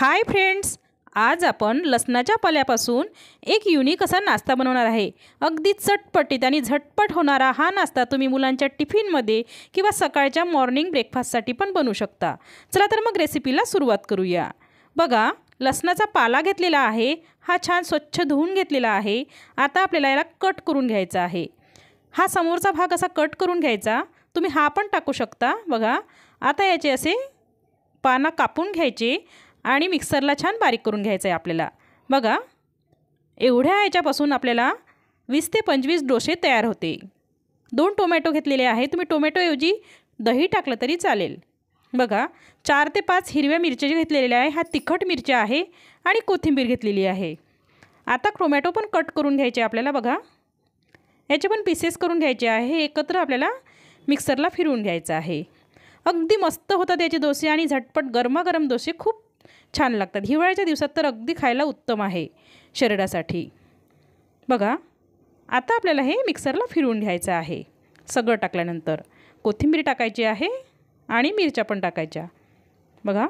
Hi friends आज आपण लसणाच्या पाल्यापासून एक युनिक असा नाश्ता बनवणार आहे. अगदी चटपटीत आणि झटपट होणारा हा नाश्ता तुम्ही मुलांच्या टिफिनमध्ये किंवा सकाळच्या मॉर्निंग ब्रेकफास्टसाठी पण बनवू शकता. चला तर मग रेसिपीला सुरुवात करूया. बघा लसणाचा पाला घेतलेला आहे हा छान स्वच्छ धुवून घेतलेला आहे. आता आपल्याला याला कट करून घ्यायचा आहे. हा समोरचा भाग असा कट करून घ्यायचा. तुम्ही हा पण टाकू शकता. बघा आता याचे असे पानं कापून घ्यायचे. आणि मिक्सरला छान बारीक करून घ्यायचं आहे आपल्याला. बघा एवढ्या याच्यापासून आपल्याला वीस ते पंचवीस डोसे तयार होते. दोन टोमॅटो घेतलेले आहे तुम्ही टोमॅटोऐवजी दही टाकलं तरी चालेल. बघा चार ते पाच हिरव्या मिरच्या घेतलेल्या आहे ह्या तिखट मिरच्या आहे आणि कोथिंबीर घेतलेली आहे. आता टोमॅटो पण कट करून घ्यायचे आपल्याला बघा. याचे पण पीसेस करून घ्यायचे आहे. एकत्र आपल्याला मिक्सरला फिरवून घ्यायचं आहे. अगदी मस्त होतात याचे डोसे आणि झटपट गरमागरम डोसे खूप छान लागतात. हिवाळ्याच्या दिवसात तर अगदी खायला उत्तम आहे शरीरासाठी. बघा आता आपल्याला हे मिक्सरला फिरवून घ्यायचं आहे. सगळं टाकल्यानंतर कोथिंबीर टाकायची आहे आणि मिरच्या पण टाकायच्या. बघा.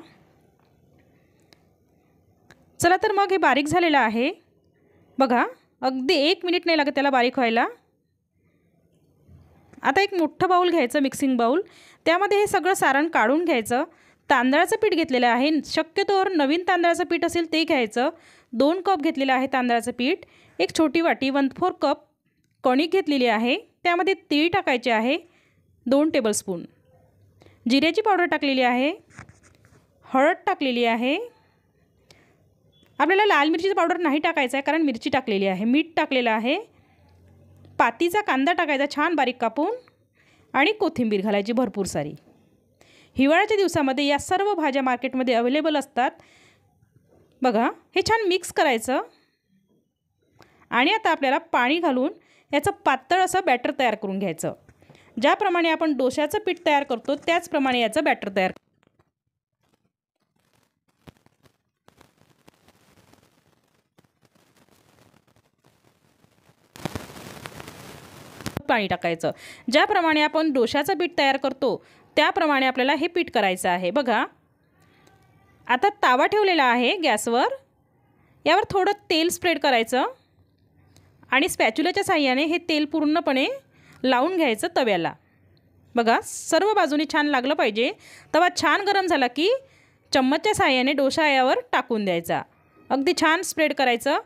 चला तर मग हे बारीक झालेलं आहे. बघा अगदी एक मिनिट नाही लागत त्याला बारीक व्हायला. आता एक मोठं बाऊल घ्यायचं मिक्सिंग बाऊल त्यामध्ये हे सगळं सारण काढून घ्यायचं. तांदळाचं पीठ घेतलेलं आहे. शक्यतोवर नवीन तांदळाचं पीठ असेल ते घ्यायचं. दोन कप घेतलेलं आहे तांदळाचं पीठ. एक छोटी वाटी वन फोर कप कणिक घेतलेली आहे. त्यामध्ये तीळ टाकायचे आहे. दोन टेबलस्पून जिऱ्याची पावडर टाकलेली आहे. हळद टाकलेली आहे. आपल्याला लाल मिरचीचं पावडर नाही टाकायचं आहे कारण मिरची टाकलेली आहे. मीठ टाकलेलं आहे. पातीचा कांदा टाकायचा छान बारीक कापून. आणि कोथिंबीर घालायची भरपूर सारी. हिवाळ्याच्या दिवसामध्ये या सर्व भाज्या मार्केटमध्ये अवेलेबल असतात. बघा हे छान मिक्स करायचं. आणि आता आपल्याला पाणी घालून याचं पातळ असं बॅटर तयार करून घ्यायचं. ज्याप्रमाणे आपण डोश्याचं पीठ तयार करतो त्याचप्रमाणे याचं बॅटर तयार पाणी टाकायचं. ज्याप्रमाणे आपण डोशाचं पीठ तयार करतो त्याप्रमाणे आपल्याला हे पीठ करायचं आहे. बघा. आता तावा ठेवलेला आहे गॅसवर. यावर थोडं तेल स्प्रेड करायचं. आणि स्पॅच्युलाच्या साह्याने हे तेल पूर्णपणे लावून घ्यायचं तव्याला. बघा सर्व बाजूनी छान लागलं पाहिजे. तवा छान गरम झाला की चम्मचच्या साह्याने डोसा यावर टाकून द्यायचा. अगदी छान स्प्रेड करायचं.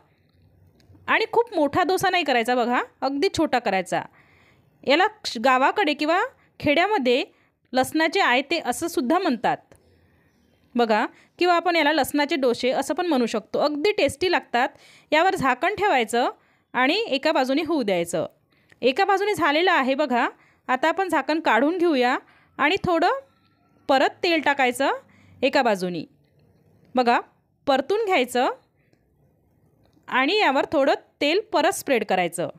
आणि खूप मोठा डोसा नाही करायचा बघा अगदी छोटा करायचा. याला गावाकडे किंवा खेड्यामध्ये लसणाचे आयते असं सुद्धा म्हणतात. बघा किंवा आपण याला लसणाचे डोसे असं पण म्हणू शकतो. अगदी टेस्टी लागतात. यावर झाकण ठेवायचं आणि एका बाजूने होऊ द्यायचं. एका बाजूने झालेलं आहे बघा. आता आपण झाकण काढून घेऊया आणि थोडं परत तेल टाकायचं एका बाजूनी. बघा परतून घ्यायचं आणि यावर थोडं तेल परत स्प्रेड करायचं.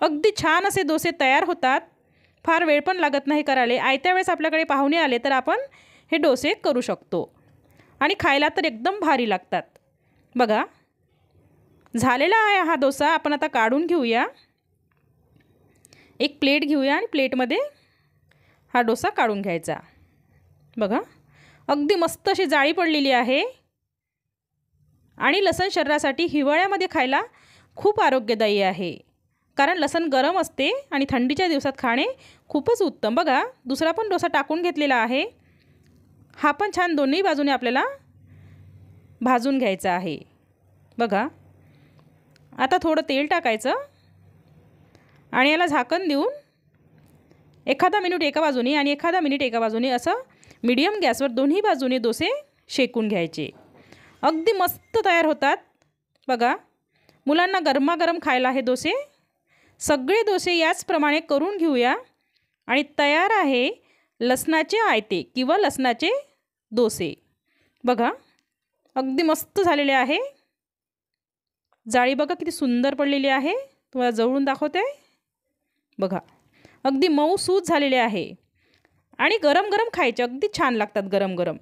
अगदी छान असे डोसे तयार होतात. फार वेळ पण लागत नाही करायला. आयत्या वेळेस आपल्याकडे पाहुणे आले तर आपण हे डोसे करू शकतो. आणि खायला तर एकदम भारी लागतात. बघा. झालेला आहे हा डोसा. आपण आता काढून घेऊया. एक प्लेट घेऊया आणि प्लेटमध्ये हा डोसा काढून घ्यायचा. बघा. अगदी मस्त अशी जाळी पडलेली आहे. आणि लसण शरीरासाठी हिवाळ्यामध्ये खायला खूप आरोग्यदायी आहे. कारण लसण गरम असते आणि थंडीच्या दिवसात खाणे खूपच उत्तम. बघा दुसरा पण डोसा टाकून घेतलेला आहे. हा पण छान दोन्ही बाजूने आपल्याला भाजून घ्यायचा आहे. बघा आता थोडं तेल टाकायचं आणि याला झाकण देऊन एखादा मिनिट एका बाजूने आणि एखादा मिनिट एका बाजूने असं मीडियम गॅसवर दोन्ही बाजूने डोसे शेकून घ्यायचे. अगदी मस्त तयार होतात. बघा मुलांना गरमागरम खायला हे डोसे सगळे डोसे याचप्रमाणे करून घेऊया. आणि तयार आहे लसणाचे आयते किंवा लसणाचे डोसे. बघा अगदी मस्त झालेले आहे. जाळी बघा किती सुंदर पडलेली आहे. तुम्हाला जवळून दाखवते. बघा अगदी मऊ सूज झालेले आहे. आणि गरम गरम खायचे अगदी छान लागतात गरम गरम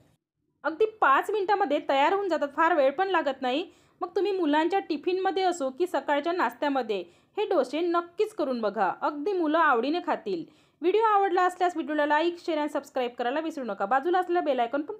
अगदी पाच मिनटामध्ये तयार होऊन जातात. फार वेळ पण लागत नाही. मग तुम्ही मुलांच्या टिफिनमध्ये असो की सकाळच्या नाश्त्यामध्ये हे डोसे नक्कीच करून बघा. अगदी मुलं आवडीने खातील. व्हिडिओ आवडला असल्यास व्हिडिओला लाईक शेअर आणि सबस्क्राईब करायला विसरू नका. बाजूला असलेल्या बेलायकॉन पण